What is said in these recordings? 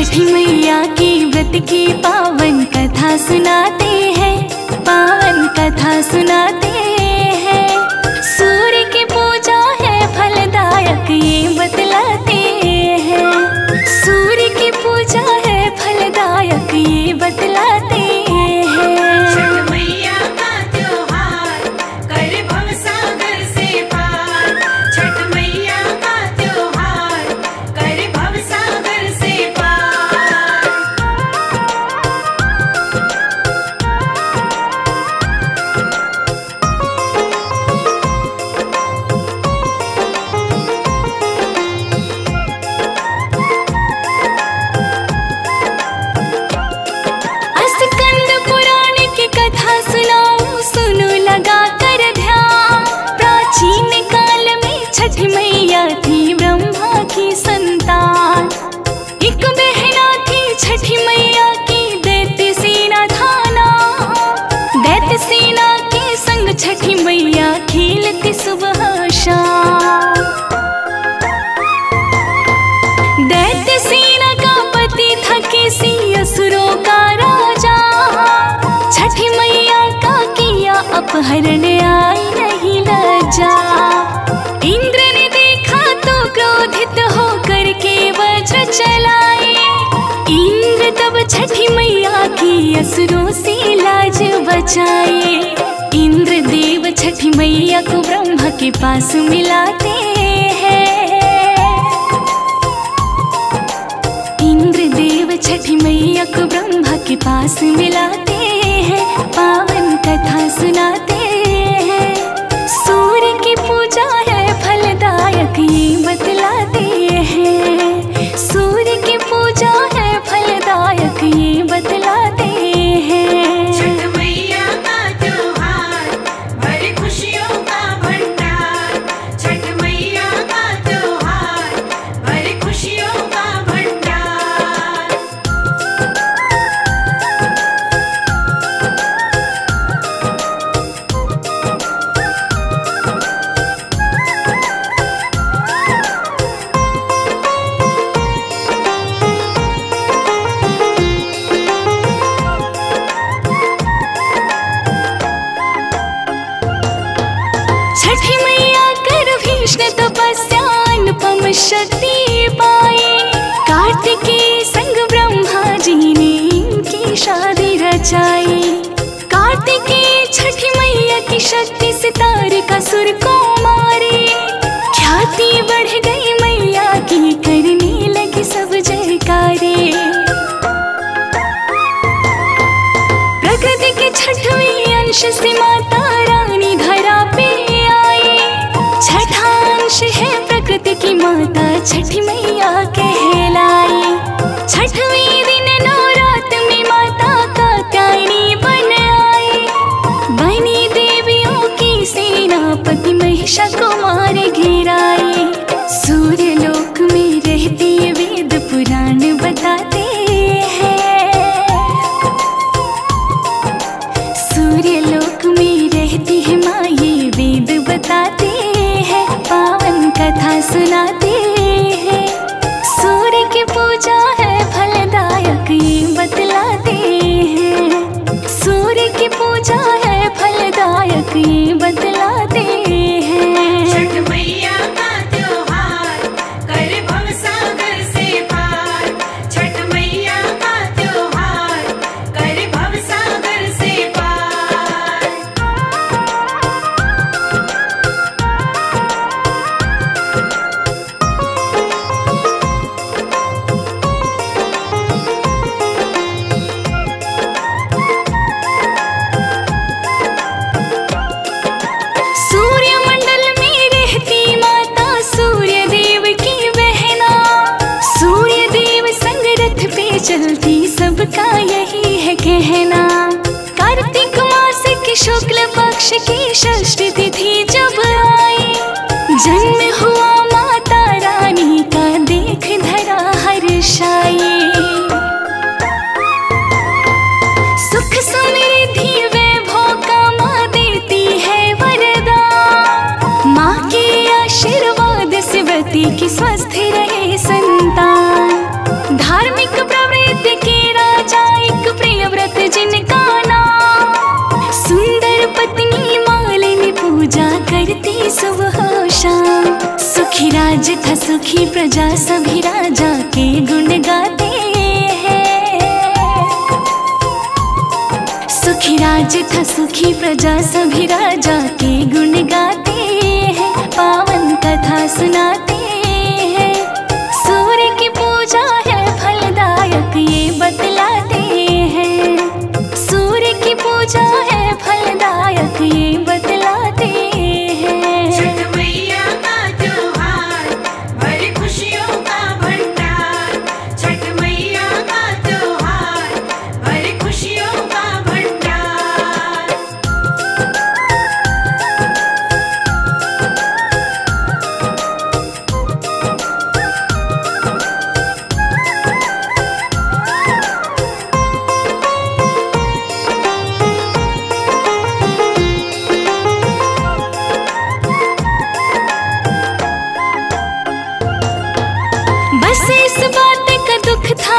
छठी मैया की व्रत की पावन कथा सुनाते हैं, पावन कथा सुनाते हैं। सूर्य की पूजा है फलदायक, ये बतलाते मैया थी ब्रह्मा की संतान। एक बहना थी छठी मैया की, दैत्य सेना थाना दैत्य सेना के संग छठी मैया खेलती सुबह शाम। सेना का पति का राजा। छठी मैया का किया अपहरण असुरों से लाज बचाए। इंद्र देव छठी मैया को ब्रह्मा के पास मिलाते हैं। इंद्र देव छठी मैया को ब्रह्मा के पास मिलाते हैं। पावन कथा सुनाते शक्ति से तारिका सुर को मारे। ख्याति बढ़ गई मैया की, करने लगी सब जयकारे। प्रकृति के छठवें अंश से माता रानी धरा पे आई छठा अंश है प्रकृति की माता, छठी कथा की षष्टि तिथि आज था सुखी प्रजा, सभी राजा के गुण गाते हैं। सुखी राज था सुखी प्रजा, सभी राजा के गुण गाते हैं। पावन कथा सुनाते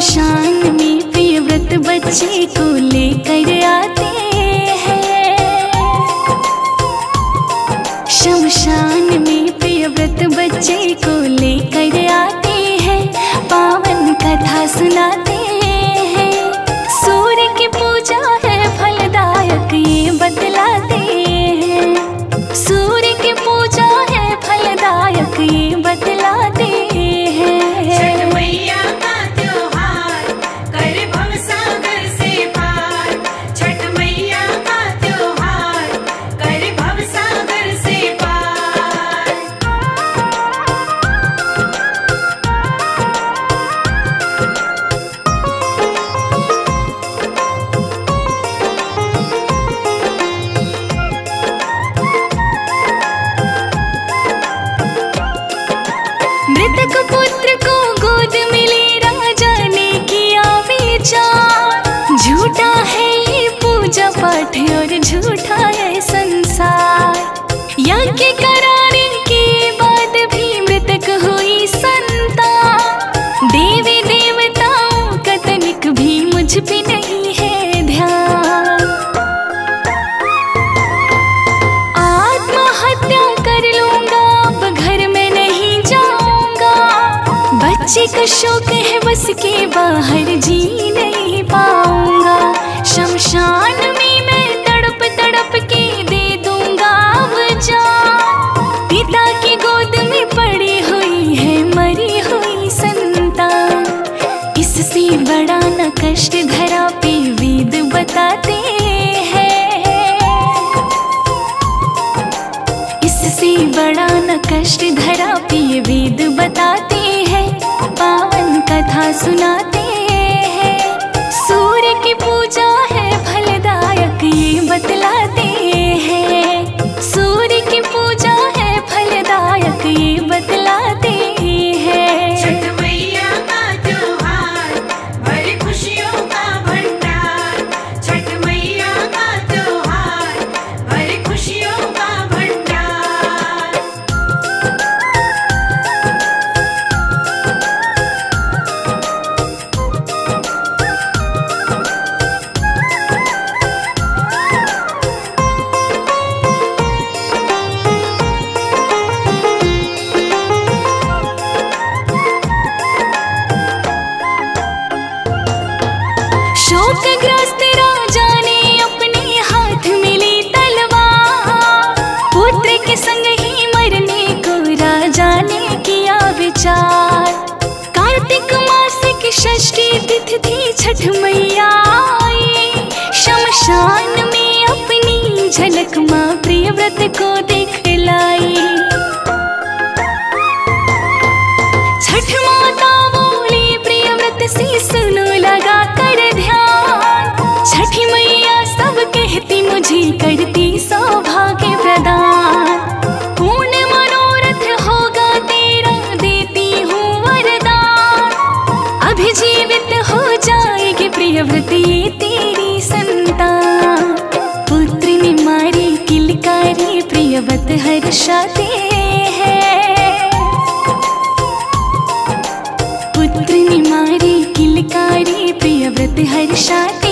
शान में प्रिय व्रत बच्चे को लेकर आते के कराने के बाद भी मृतक हुई संता। देवी देवताओं का तनिक भी मुझ पे नहीं है आत्महत्या कर लूँगा घर में नहीं जाऊँगा। बच्चे का है बस के बाहर जी नहीं पाऊँगा। शमशान सुनाते थी छठ मैया शमशान में अपनी झलक माँ प्रिय व्रत को प्रियव्रती तेरी संता। पुत्र ने मारी, किलकारी प्रियवत हर्षाते हैं। पुत्र ने मारी, किलकारी प्रियवत हर्षा हर्षाते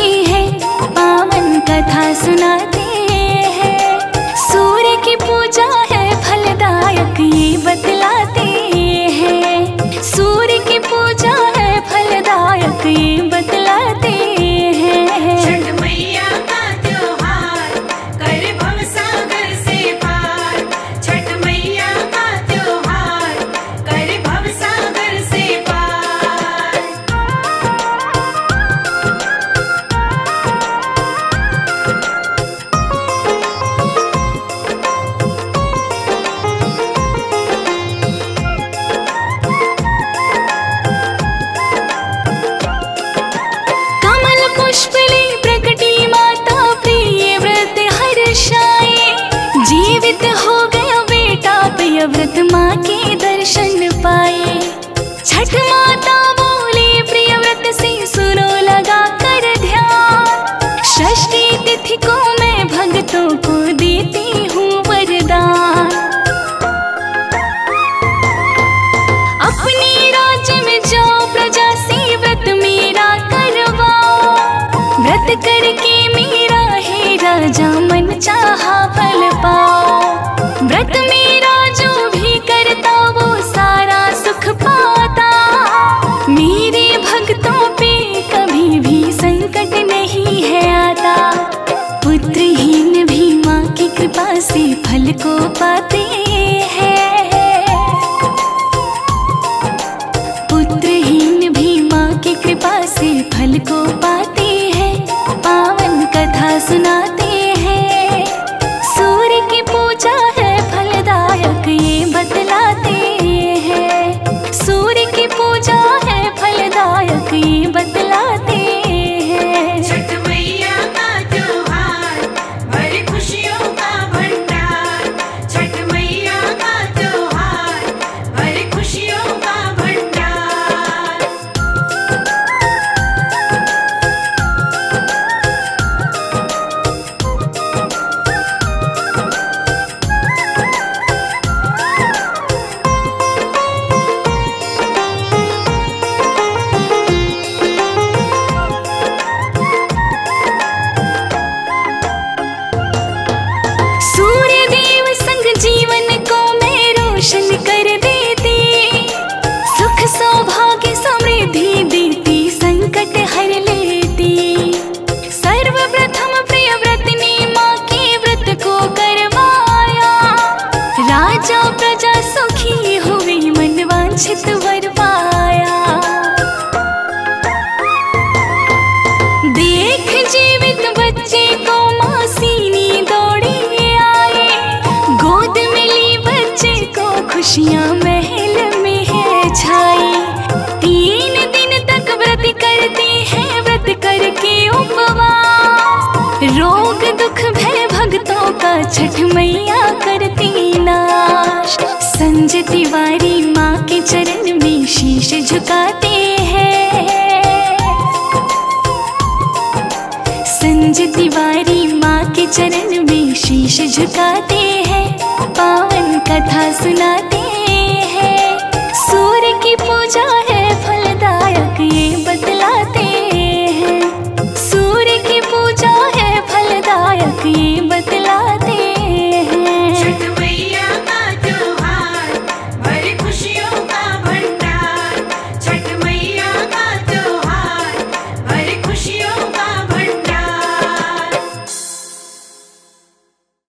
व्रत माँ के दर्शन पाए। छठ माता बोले प्रिय व्रत से सुनो लगा कर ध्यान। षष्ठी तिथि को मैं भक्तों को देती हूँ वरदान। अपने राज्य में जाओ, प्रजा से व्रत मेरा करवाओ। व्रत करके मेरा है राजा, मन चाहा फल पाओ। व्रत मेरा को मैं खुशियाँ महल में है छाई। तीन दिन तक व्रत करती है, व्रत करके उपवास। रोग दुख भय भक्तों का छठ मैया करती नाश। संजय तिवारी माँ के चरण में शीश झुकाते हैं। संजय तिवारी माँ के चरण में शीश झुकाते सुनाते